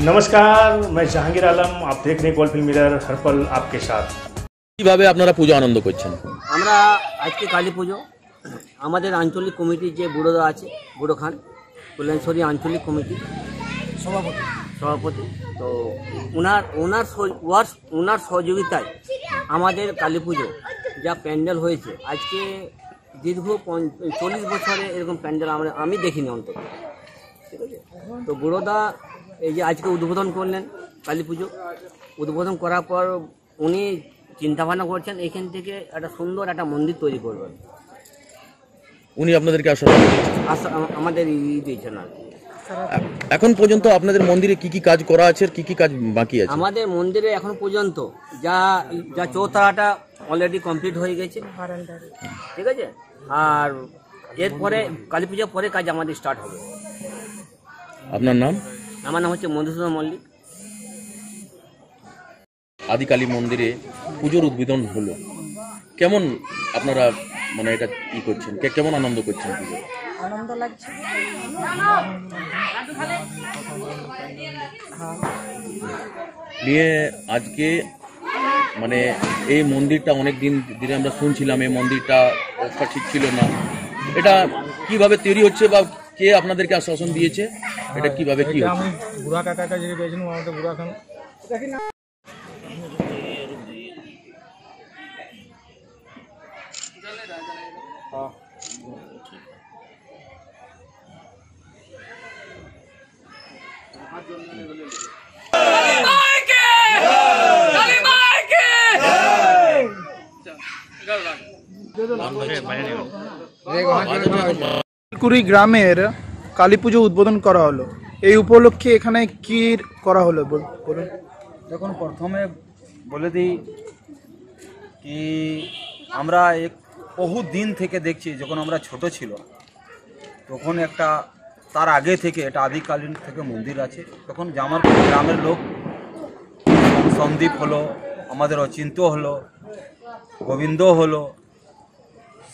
नमस्कार मैं जहांगीर आलम आप देख रहे हैं गोल्ड फिल्म मिरर हर पल आपके साथ কিভাবে আপনারা পুজো আনন্দ করছেন আমরা আজকে কালী পুজো আমাদের আঞ্চলিক কমিটির যে বুড়োদা আছে বুড়ো খান কল্যাণশ্বরী আঞ্চলিক কমিটি সভাপতি সভাপতি তো ওনার ওনার সহ- ওয়ার ওনার সহযোগিতায় আমাদের কালী পুজো যা প্যান্ডেল হয়েছে আজকে দীর্ঘ পঞ্চ- চল্লিশ বছরে এরকম প্যান্ডেল আমরা আমি দেখিনি অন্তত ঠিক আছে তো বুড়োদা এই যে আজকে উদ্বোধন করলেন কালী পুজো উদ্বোধন করার পর উনি চিন্তাভাবনা করছেন এখান থেকে একটা সুন্দর একটা মন্দির তৈরি করবেন। উনি আপনাদেরকে আশ্বাস আমাদের ই দিয়েছেন আর কি। এখন পর্যন্ত আপনাদের মন্দিরে কি কি কাজ করা আছে আর কি কি কাজ বাকি আছে? আমাদের মন্দিরে এখন পর্যন্ত যা যা চৌতারাটা অলরেডি কমপ্লিট হয়ে গেছে। ঠিক আছে? আর এরপরে কালী পূজার পরে কাজ আমাদের স্টার্ট হবে। আপনার নাম? আমার নাম হচ্ছে মধুসূদন মল্লিক। আদিকালী মন্দিরে পুজোর উদ্বোধন হলো। কেমন আপনারা মানে এটা ই করছেন? কে- কেমন আনন্দ করছেন পুজো আনন্দ লাগছে। নিয়ে আজকে মানে এই মন্দিরটা অনেক দিন ধরে আমরা শুনছিলাম এই মন্দিরটা অবস্থা ঠিক ছিল না। এটা কীভাবে তৈরি হচ্ছে বা কে আপনাদেরকে আশ্বাসন দিয়েছে? এটা কীভাবে কি আমি বুড়া কাকার কাছে গেছিলাম আমাদের বুড়া খান কুড়ি গ্রামের কালী পুজো উদ্বোধন করা হলো। এই উপলক্ষে এখানে কি করা হলো? বল- বলুন। দেখুন, প্রথমে বলে দিই কি আমরা এক বহু দিন থেকে দেখছি, যখন আমরা ছোট ছিল, তখন একটা তার আগে থেকে এটা আদিকালীন থেকে মন্দির আছে। তখন জামার গ্রামের লোক, সন্দীপ হলো, আমাদের অচিন্ত হলো, গোবিন্দ হলো,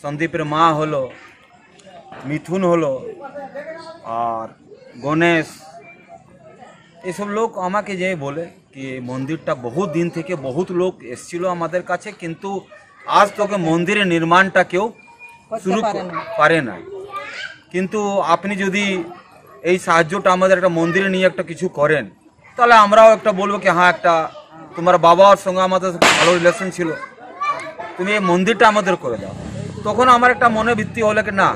সন্দীপের মা হলো মিথুন হলো আর গণেশ। এসব লোক আমাকে যে বলে কি মন্দিরটা বহু দিন থেকে বহুত লোক এসছিল আমাদের কাছে কিন্তু আজ তোকে মন্দিরের নির্মাণটা কেউ শুরু পারে না। কিন্তু আপনি যদি এই সাহায্যটা আমাদের একটা মন্দিরে নিয়ে একটা কিছু করেন তাহলে আমরাও একটা বলব কি হ্যাঁ একটা তোমার বাবার সঙ্গে আমাদের ভালো রিলেশন ছিল। তুমি এই মন্দিরটা আমাদের করে দাও। তখন আমার একটা মনে ভিত্তি হলো কি না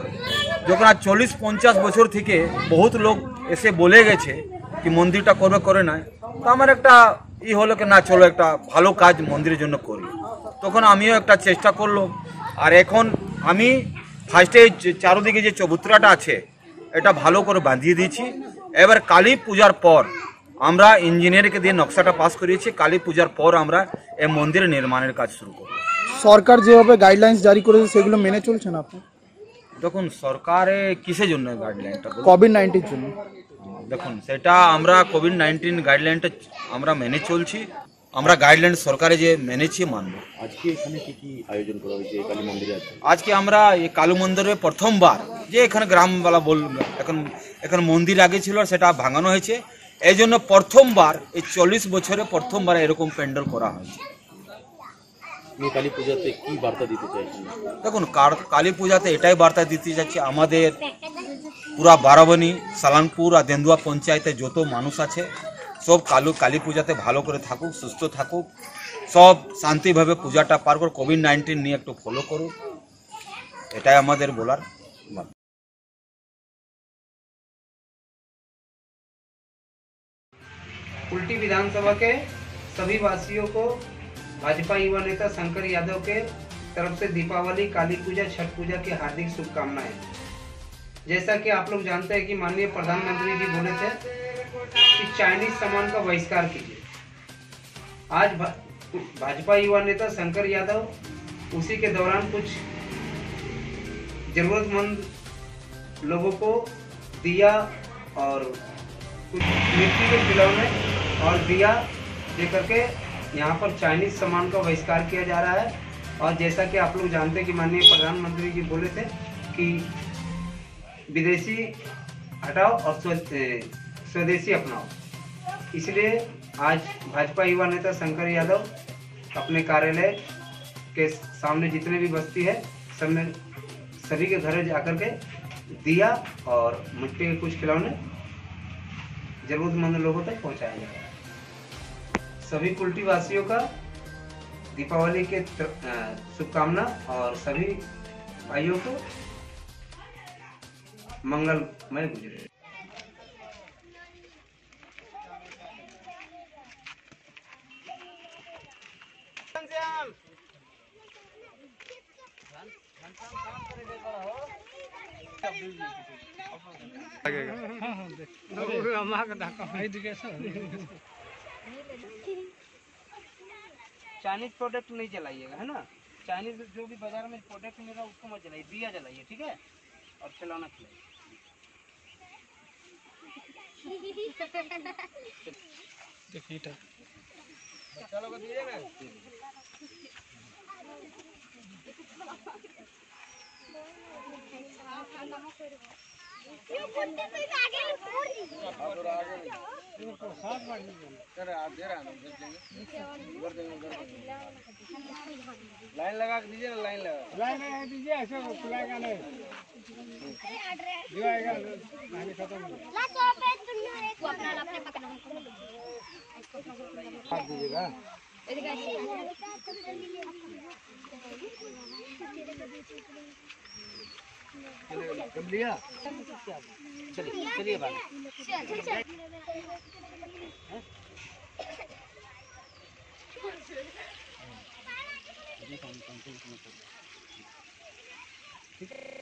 যখন আজ চল্লিশ পঞ্চাশ বছর থেকে বহুত লোক এসে বলে গেছে কি মন্দিরটা করবে, করে নাই। তো আমার একটা ই হলো কি না, চলো একটা ভালো কাজ মন্দিরের জন্য করি। তখন আমিও একটা চেষ্টা করলাম। আর এখন আমি ফার্স্টে চারোদিকে যে চবুতরাটা আছে, এটা ভালো করে বাঁধিয়ে দিয়েছি। এবার কালী পূজার পর আমরা ইঞ্জিনিয়ারকে দিয়ে নকশাটা পাস করিয়েছি। কালী পূজার পর আমরা এই মন্দিরের নির্মাণের কাজ শুরু করব। সরকার যেভাবে গাইডলাইন্স জারি করেছে, সেগুলো মেনে চলছেন আপনি? দেখুন সরকারে কিসের জন্য গাইডলাইনটা কোভিড নাইন্টিন জন্য। দেখুন সেটা আমরা কোভিড নাইন্টিন গাইডলাইনটা আমরা মেনে চলছি। আমরা গাইডলাইন সরকারে যে মেনেছি মানব। আজকে এখানে কি কি আয়োজন করা হয়েছে? এই কালী মন্দিরে আজকে? আমরা এই কালু মন্দিরে প্রথমবার যে এখানে গ্রামওয়ালা বল এখন এখানে মন্দির আগে ছিল সেটা ভাঙানো হয়েছে। এই জন্য প্রথমবার এই চল্লিশ বছরে প্রথমবার এরকম প্যান্ডেল করা হয়েছে। কালী পূজাতে কি বার্তা দিতে চাইছেন দেখুন কার- কালী পূজাতে এটাই বার্তা দিতে যাচ্ছি আমাদের পুরা বারাবণী সালানপুর আর দেন্দুয়া পঞ্চায়েতে যত মানুষ আছে সব কালু কালী পূজাতে ভালো করে থাকুক সুস্থ থাকুক সব শান্তিভাবে পূজাটা পার করে কোভিড নাইন্টিন নিয়ে একটু ফলো করুক এটাই আমাদের বলার उल्टी विधानसभा के सभी वासियों को भाजपा युवा नेता शंकर यादव के तरफ़ से दीपावली, काली पूजा, छठ पूजा की हार्दिक शुभकामनाएँ। जैसा कि आप लोग जानते हैं कि माननीय प्रधानमंत्री जी बोले थे कि चाइनीज़ सामान का बहिष्कार कीजिए। आज भाजपा युवा नेता शंकर यादव उसी के दौरान कुछ जरूरतमंद लोगों को दिया और कुछ मिट्टी के खिलौने और दिया दे करके यहाँ पर चाइनीज़ सामान का बहिष्कार किया जा रहा है। और जैसा कि आप लोग जानते हैं कि माननीय प्रधानमंत्री जी बोले थे कि विदेशी हटाओ और स्व- स्वदेशी अपनाओ। इसलिए आज भाजपा युवा नेता शंकर यादव अपने कार्यालय के सामने जितने भी बस्ती है, सब में सभी के घर जाकर के दिया और मिट्टी के कुछ खिलौने जरूरतमंद लोगों तक पहुँचाया गया सभी कुल्टी वासियों का दीपावली के शुभकामना और सभी भाइयों को मंगलमय गुजरे। चाइनीज़ प्रोडक्ट नहीं जलाइएगा है ना? चाइनीज़ जो भी बाज़ार में प्रोडक्ट मिल रहा है उसको मत जलाइए दिया जलाइए ठीक है? और खिलौना खिलाइए। लाइन लगा के दीजिए लाइन लगा लाइन लगा दीजिए ऐसे खुलाएगा नहीं। जो आएगा नहीं खत्म ला सौ रुपए तुमने एक अपना अपने पकड़ना हमको आप दीजिएगा। इधर कैसे लिया चलिए चलिए बाबा। ठीक है?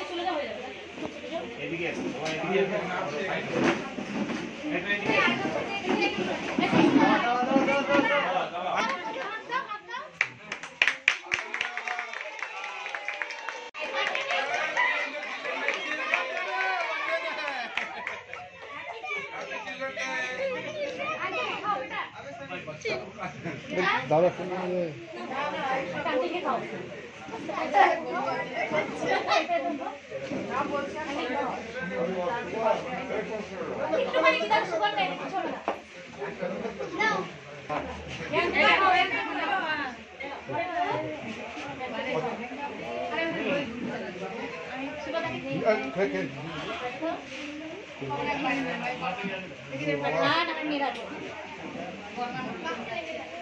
দাদা একটুখানি কিতাব সুগার খাই দিচ্ছি চলো না নাও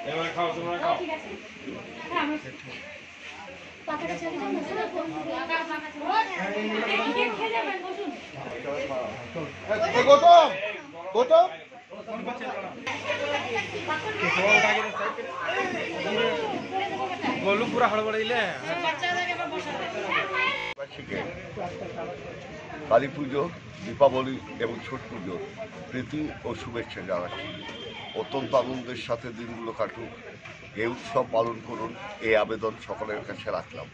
এবার খাও তোমরা খাও ঠিক আছে গৌতম! গৌতম! গোলু পুরা হড়বড়াইলে। কালী পুজো দীপাবলি এবং ছট পুজো প্রীতি ও শুভেচ্ছা জানাচ্ছি। অত্যন্ত আনন্দের সাথে দিনগুলো কাটুক। এই উৎসব পালন করুন এই আবেদন সকলের কাছে রাখলাম।